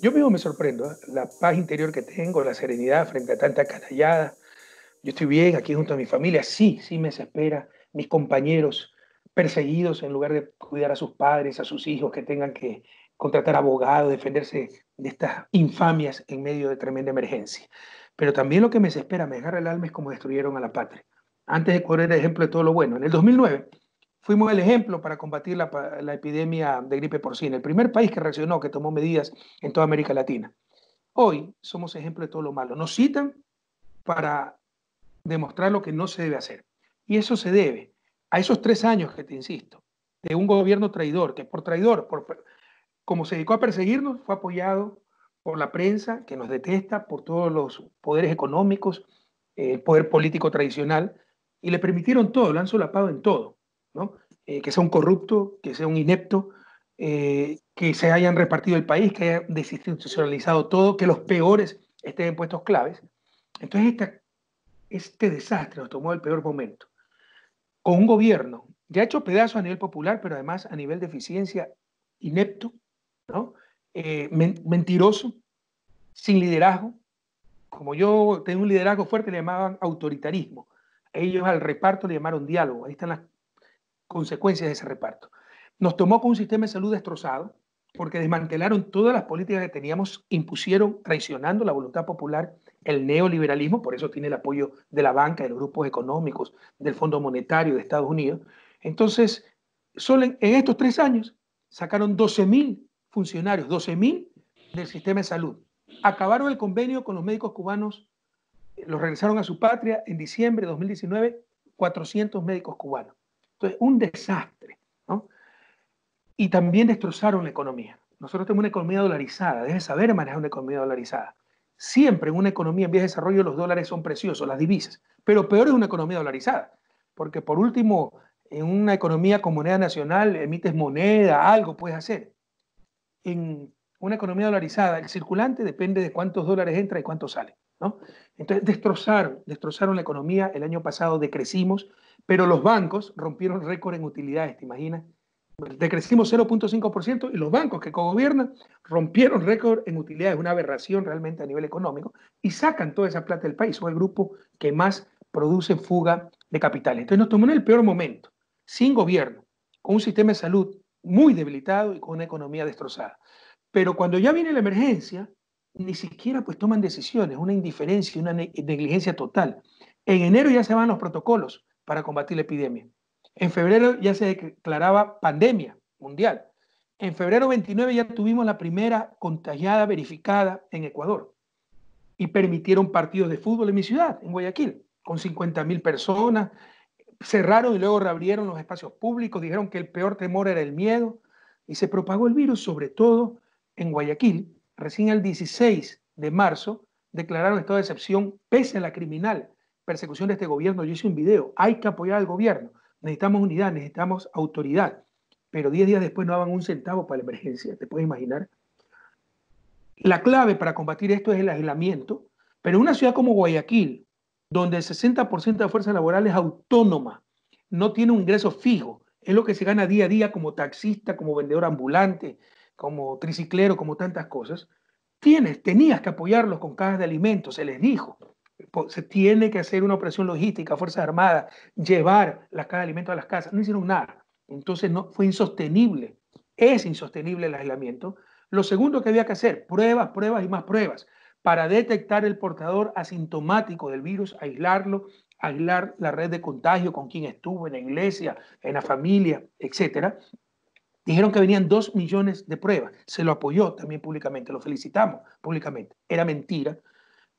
Yo mismo me sorprendo, ¿eh? la paz interior que tengo, la serenidad frente a tanta canallada. Yo estoy bien aquí junto a mi familia, sí, sí me desespera. Mis compañeros perseguidos en lugar de cuidar a sus padres, a sus hijos, que tengan que contratar abogados, defenderse de estas infamias en medio de tremenda emergencia. Pero también lo que me desespera, me agarra el alma, es cómo destruyeron a la patria. Antes de correr el ejemplo de todo lo bueno. En el 2009 fuimos el ejemplo para combatir la, la epidemia de gripe porcina, el primer país que reaccionó, que tomó medidas en toda América Latina. Hoy somos ejemplo de todo lo malo. Nos citan para demostrar lo que no se debe hacer. Y eso se debe a esos tres años que te insisto, de un gobierno traidor, que por traidor, por, como se dedicó a perseguirnos, fue apoyado por la prensa, que nos detesta, por todos los poderes económicos, el poder político tradicional, y le permitieron todo, lo han solapado en todo, ¿no? Eh, que sea un corrupto, que sea un inepto, eh, que se hayan repartido el país, que haya desinstitucionalizado todo, que los peores estén en puestos claves. Entonces, esta, este desastre nos tomó el peor momento con un gobierno ya hecho pedazos a nivel popular, pero además a nivel de eficiencia inepto, ¿no? Eh, mentiroso, sin liderazgo. Como yo tengo un liderazgo fuerte, le llamaban autoritarismo. Ellos al reparto le llamaron diálogo. Ahí están las consecuencias de ese reparto. Nos tomó con un sistema de salud destrozado, porque desmantelaron todas las políticas que teníamos, impusieron, traicionando la voluntad popular, el neoliberalismo, por eso tiene el apoyo de la banca, de los grupos económicos, del Fondo Monetario de Estados Unidos. Entonces, solo en, estos tres años sacaron 12.000 funcionarios, 12.000 del sistema de salud. Acabaron el convenio con los médicos cubanos, los regresaron a su patria en diciembre de 2019, 400 médicos cubanos. Entonces, un desastre. ¿no? y también destrozaron la economía. Nosotros tenemos una economía dolarizada, debes saber manejar una economía dolarizada. Siempre en una economía en vías de desarrollo los dólares son preciosos, las divisas, pero peor es una economía dolarizada, porque por último, en una economía con moneda nacional emites moneda, algo puedes hacer. En una economía dolarizada, el circulante depende de cuántos dólares entra y cuántos sale. ¿no? Entonces destrozaron, destrozaron la economía. El año pasado decrecimos, pero los bancos rompieron récord en utilidades, ¿te imaginas? decrecimos 0.5% y los bancos que cogobiernan rompieron récord en utilidades, una aberración realmente a nivel económico, y sacan toda esa plata del país. Son el grupo que más produce fuga de capitales. Entonces nos tomó en el peor momento, sin gobierno, con un sistema de salud muy debilitado y con una economía destrozada. Pero cuando ya viene la emergencia, ni siquiera pues toman decisiones, una indiferencia, una negligencia total. En enero ya se van los protocolos para combatir la epidemia. En febrero ya se declaraba pandemia mundial. En febrero 29 ya tuvimos la primera contagiada verificada en Ecuador y permitieron partidos de fútbol en mi ciudad, en Guayaquil, con 50 mil personas. Cerraron y luego reabrieron los espacios públicos, dijeron que el peor temor era el miedo y se propagó el virus, sobre todo en Guayaquil. Recién el 16 de marzo declararon estado de excepción pese a la criminal persecución de este gobierno. Yo hice un video, hay que apoyar al gobierno necesitamos unidad, necesitamos autoridad. Pero 10 días después no daban un centavo para la emergencia, ¿te puedes imaginar? La clave para combatir esto es el aislamiento, pero en una ciudad como Guayaquil, donde el 60% de la fuerza laboral es autónoma, no tiene un ingreso fijo, es lo que se gana día a día como taxista, como vendedor ambulante, como triciclero, como tantas cosas, tienes, tenías que apoyarlos con cajas de alimentos, se les dijo se tiene que hacer una operación logística, Fuerzas Armadas, llevar las cajas de alimentos a las casas. No hicieron nada. Entonces no, fue insostenible. Es insostenible el aislamiento. Lo segundo que había que hacer, pruebas, pruebas y más pruebas para detectar el portador asintomático del virus, aislarlo, aislar la red de contagio con quien estuvo en la iglesia, en la familia, etc. Dijeron que venían dos millones de pruebas. Se lo apoyó también públicamente, lo felicitamos públicamente. Era mentira.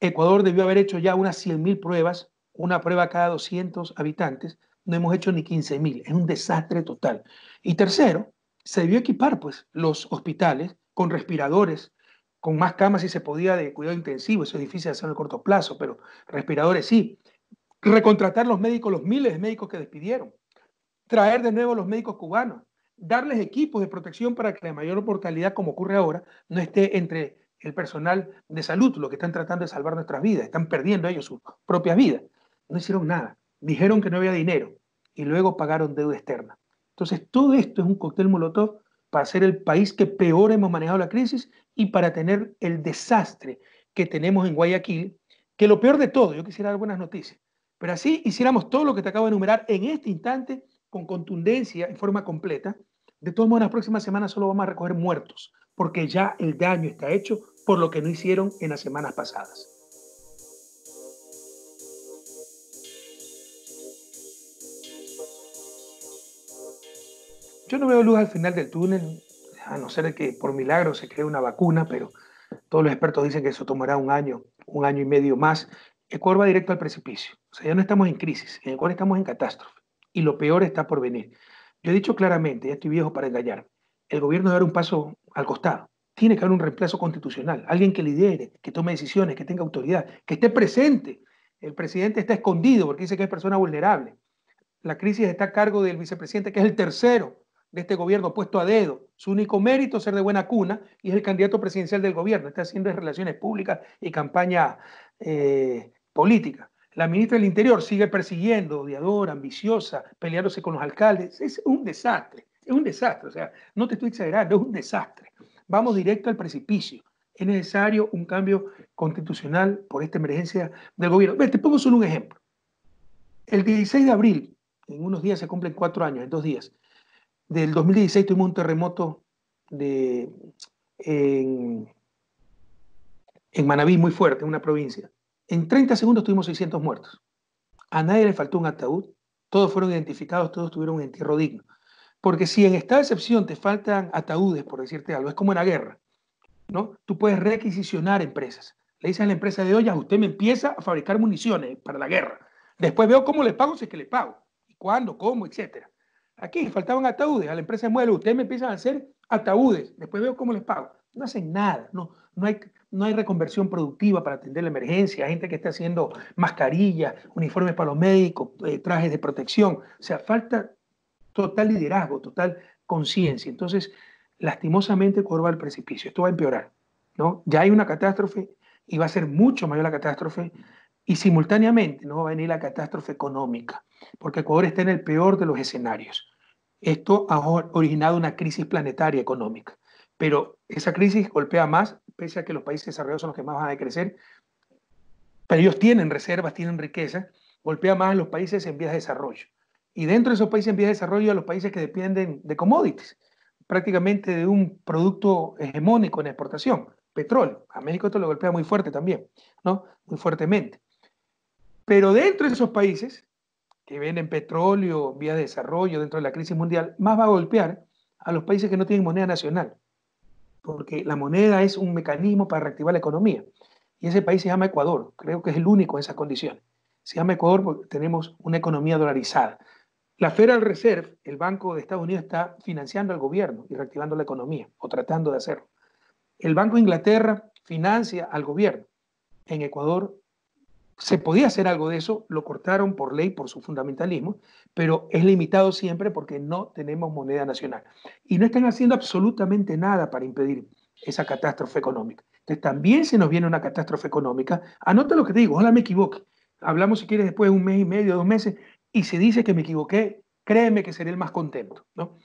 Ecuador debió haber hecho ya unas 100.000 pruebas, una prueba cada 200 habitantes. No hemos hecho ni 15.000. Es un desastre total. Y tercero, se debió equipar pues, los hospitales con respiradores, con más camas si se podía de cuidado intensivo. Eso es difícil de hacer a corto plazo, pero respiradores sí. Recontratar los médicos, los miles de médicos que despidieron. Traer de nuevo los médicos cubanos. Darles equipos de protección para que la mayor mortalidad, como ocurre ahora, no esté entre el personal de salud, lo que están tratando de salvar nuestras vidas, están perdiendo ellos sus propias vidas. No hicieron nada, dijeron que no había dinero y luego pagaron deuda externa. Entonces, todo esto es un cóctel molotov para ser el país que peor hemos manejado la crisis y para tener el desastre que tenemos en Guayaquil, que lo peor de todo, yo quisiera dar buenas noticias, pero así hiciéramos todo lo que te acabo de enumerar en este instante con contundencia, en forma completa, de todos modos, en las próximas semanas solo vamos a recoger muertos, porque ya el daño está hecho por lo que no hicieron en las semanas pasadas. Yo no veo luz al final del túnel, a no ser que por milagro se cree una vacuna, pero todos los expertos dicen que eso tomará un año, un año y medio más. Ecuador va directo al precipicio. O sea, ya no estamos en crisis, en Ecuador estamos en catástrofe. Y lo peor está por venir. Yo he dicho claramente, ya estoy viejo para engañar, el gobierno debe dar un paso al costado. Tiene que haber un reemplazo constitucional, alguien que lidere, que tome decisiones, que tenga autoridad, que esté presente. El presidente está escondido porque dice que es persona vulnerable. La crisis está a cargo del vicepresidente, que es el tercero de este gobierno puesto a dedo. Su único mérito es ser de buena cuna y es el candidato presidencial del gobierno. Está haciendo relaciones públicas y campaña eh, política. La ministra del Interior sigue persiguiendo, odiadora, ambiciosa, peleándose con los alcaldes. Es un desastre, es un desastre. O sea, no te estoy exagerando, es un desastre. Vamos directo al precipicio. Es necesario un cambio constitucional por esta emergencia del gobierno. te pongo solo un ejemplo. El 16 de abril, en unos días se cumplen cuatro años, en dos días, del 2016 tuvimos un terremoto de, en, en Manabí muy fuerte, en una provincia. En 30 segundos tuvimos 600 muertos. A nadie le faltó un ataúd, todos fueron identificados, todos tuvieron un entierro digno. Porque si en esta excepción te faltan ataúdes, por decirte algo, es como en la guerra, ¿no? Tú puedes requisicionar empresas. Le dices a la empresa de ollas, usted me empieza a fabricar municiones para la guerra. Después veo cómo le pago, si es que le pago. Y cuándo, cómo, etcétera. Aquí faltaban ataúdes, a la empresa de muebles, ustedes me empiezan a hacer ataúdes, después veo cómo les pago. No hacen nada, no, no, hay, no hay reconversión productiva para atender la emergencia, gente que está haciendo mascarillas, uniformes para los médicos, eh, trajes de protección, o sea, falta total liderazgo, total conciencia. Entonces, lastimosamente corva el precipicio, esto va a empeorar, ¿no? Ya hay una catástrofe y va a ser mucho mayor la catástrofe y simultáneamente no va a venir la catástrofe económica, porque Ecuador está en el peor de los escenarios. Esto ha originado una crisis planetaria económica, pero esa crisis golpea más, pese a que los países desarrollados son los que más van a crecer, pero ellos tienen reservas, tienen riqueza, golpea más a los países en vías de desarrollo. Y dentro de esos países en vías de desarrollo, a los países que dependen de commodities, prácticamente de un producto hegemónico en exportación, petróleo. A México esto lo golpea muy fuerte también, ¿no? Muy fuertemente. Pero dentro de esos países que venden petróleo, vías de desarrollo, dentro de la crisis mundial, más va a golpear a los países que no tienen moneda nacional. Porque la moneda es un mecanismo para reactivar la economía. Y ese país se llama Ecuador. Creo que es el único en esas condiciones. Se llama Ecuador porque tenemos una economía dolarizada. La Federal Reserve, el Banco de Estados Unidos, está financiando al gobierno y reactivando la economía, o tratando de hacerlo. El Banco de Inglaterra financia al gobierno. En Ecuador se podía hacer algo de eso, lo cortaron por ley, por su fundamentalismo, pero es limitado siempre porque no tenemos moneda nacional. Y no están haciendo absolutamente nada para impedir esa catástrofe económica. Entonces también se nos viene una catástrofe económica. Anota lo que te digo, ojalá me equivoque. Hablamos si quieres después de un mes y medio, dos meses, y se dice que me equivoqué, créeme que seré el más contento. ¿no?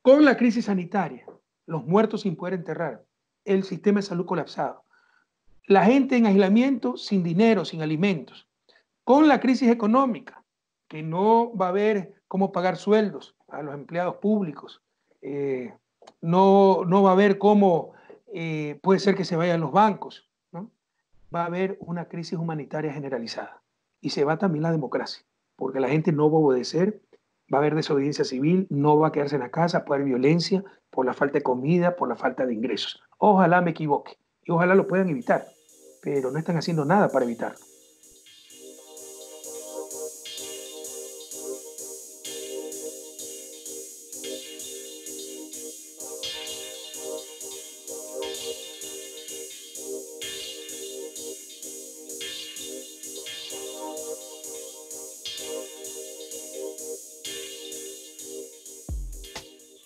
Con la crisis sanitaria, los muertos sin poder enterrar, el sistema de salud colapsado, la gente en aislamiento sin dinero, sin alimentos, con la crisis económica, que no va a haber cómo pagar sueldos a los empleados públicos, eh, no, no va a haber cómo eh, puede ser que se vayan los bancos, ¿no? va a haber una crisis humanitaria generalizada y se va también la democracia, porque la gente no va a obedecer, va a haber desobediencia civil, no va a quedarse en la casa, puede haber violencia por la falta de comida, por la falta de ingresos. Ojalá me equivoque y ojalá lo puedan evitar pero no están haciendo nada para evitarlo.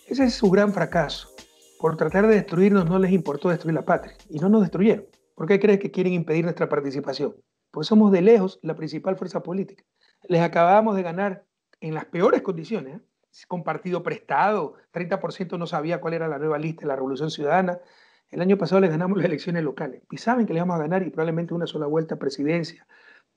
Ese es su gran fracaso. Por tratar de destruirnos no les importó destruir la patria y no nos destruyeron. ¿Por qué crees que quieren impedir nuestra participación? Pues somos de lejos la principal fuerza política. Les acabamos de ganar en las peores condiciones, ¿eh? con partido prestado, 30% no sabía cuál era la nueva lista de la Revolución Ciudadana. El año pasado les ganamos las elecciones locales y saben que le vamos a ganar y probablemente una sola vuelta a presidencia.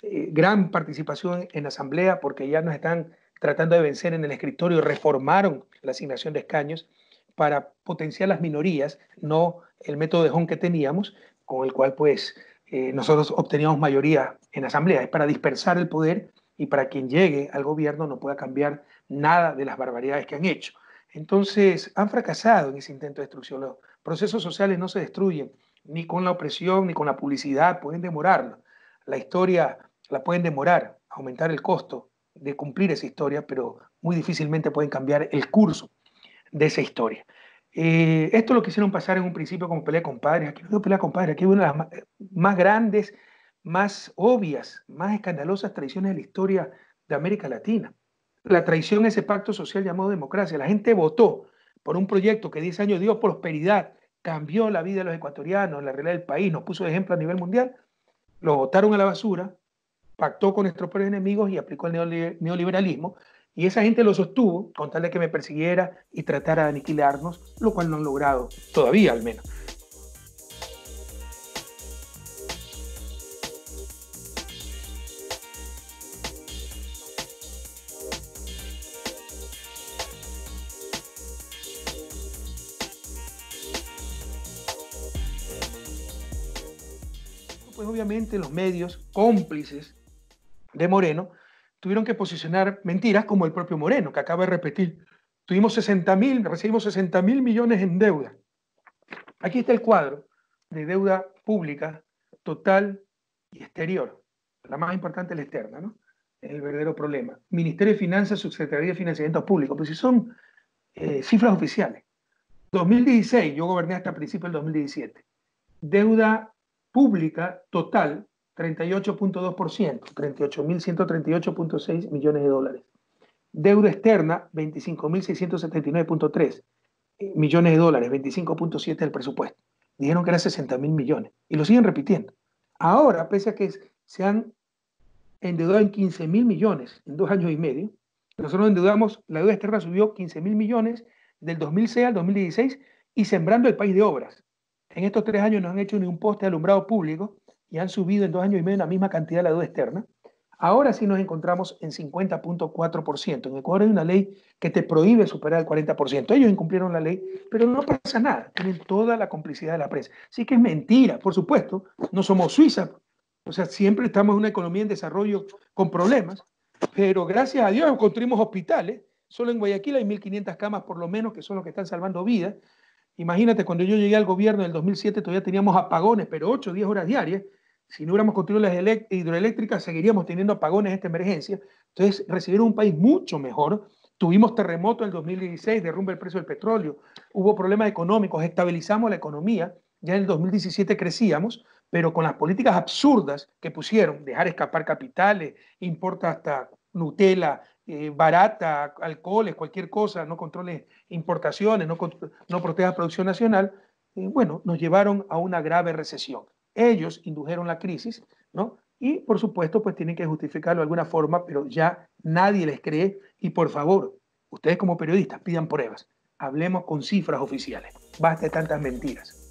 Eh, gran participación en asamblea porque ya nos están tratando de vencer en el escritorio, reformaron la asignación de escaños para potenciar las minorías, no el método de Hong que teníamos, con el cual pues eh, nosotros obteníamos mayoría en asamblea. Es para dispersar el poder y para quien llegue al gobierno no pueda cambiar nada de las barbaridades que han hecho. Entonces, han fracasado en ese intento de destrucción. Los procesos sociales no se destruyen ni con la opresión ni con la publicidad, pueden demorarlo. La historia la pueden demorar, aumentar el costo de cumplir esa historia, pero muy difícilmente pueden cambiar el curso de esa historia. Eh, esto lo quisieron pasar en un principio como pelea con padres. Aquí no pelea con padres, aquí es una de las más, grandes, más obvias, más escandalosas traiciones de la historia de América Latina la traición a ese pacto social llamado democracia. La gente votó por un proyecto que 10 años dio prosperidad, cambió la vida de los ecuatorianos, la realidad del país, nos puso de ejemplo a nivel mundial, lo votaron a la basura, pactó con nuestros propios enemigos y aplicó el neoliberalismo, y esa gente lo sostuvo con tal de que me persiguiera y tratara de aniquilarnos, lo cual no han logrado, todavía al menos. pues obviamente los medios cómplices de Moreno tuvieron que posicionar mentiras como el propio Moreno, que acaba de repetir. Tuvimos 60 mil, recibimos 60 mil millones en deuda. Aquí está el cuadro de deuda pública total y exterior. La más importante es la externa, ¿no? el verdadero problema. Ministerio de Finanzas, Subsecretaría de Financiamiento Público, pues si son eh, cifras oficiales. 2016, yo goberné hasta principios del 2017. Deuda pública total 38.2%, 38.138.6 millones de dólares. Deuda externa 25.679.3 eh, millones de dólares, 25.7 del presupuesto. Dijeron que era 60 mil millones y lo siguen repitiendo. Ahora, pese a que se han endeudado en 15 mil millones en dos años y medio, nosotros endeudamos, la deuda externa subió 15 mil millones del 2006 al 2016 y sembrando el país de obras. En estos tres años no han hecho ni un poste alumbrado público y han subido en dos años y medio la misma cantidad de la deuda externa. Ahora sí nos encontramos en 50.4%. En Ecuador hay una ley que te prohíbe superar el 40%. Ellos incumplieron la ley, pero no pasa nada. Tienen toda la complicidad de la prensa. Así que es mentira, por supuesto. No somos Suiza. O sea, siempre estamos en una economía en desarrollo con problemas. Pero gracias a Dios construimos hospitales. Solo en Guayaquil hay 1.500 camas por lo menos, que son los que están salvando vidas. Imagínate, cuando yo llegué al gobierno en el 2007 todavía teníamos apagones, pero 8 o 10 horas diarias. Si no hubiéramos construido las hidroeléctricas, seguiríamos teniendo apagones en esta emergencia. Entonces, recibieron un país mucho mejor. Tuvimos terremoto en el 2016, derrumbe el precio del petróleo, hubo problemas económicos, estabilizamos la economía. Ya en el 2017 crecíamos, pero con las políticas absurdas que pusieron, dejar escapar capitales, importa hasta Nutella, eh, barata, alcoholes, cualquier cosa, no controles importaciones, no, no proteja producción nacional, eh, bueno, nos llevaron a una grave recesión. Ellos indujeron la crisis, ¿no? Y por supuesto, pues tienen que justificarlo de alguna forma, pero ya nadie les cree. Y por favor, ustedes como periodistas pidan pruebas. Hablemos con cifras oficiales. Basta de tantas mentiras.